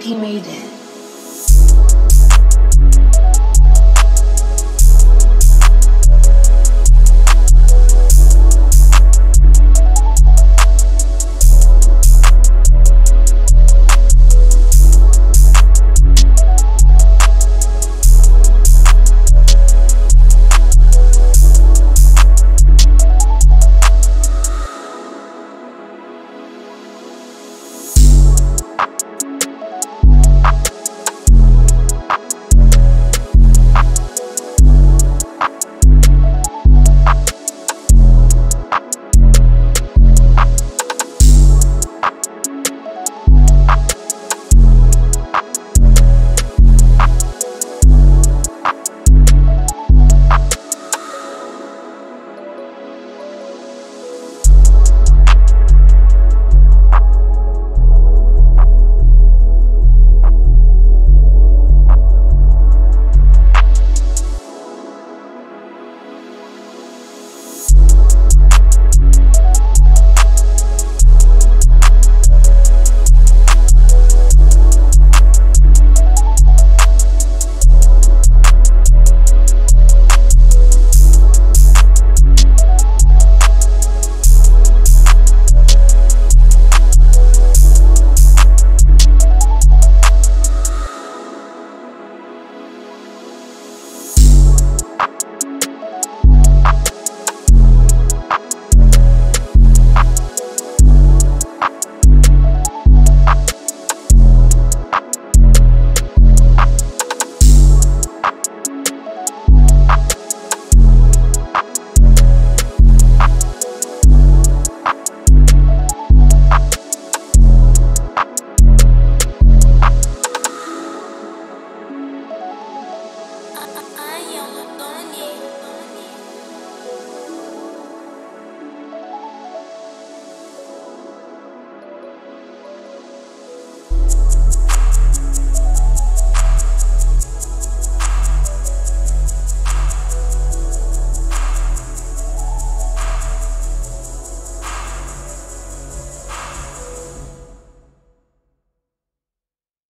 He made it.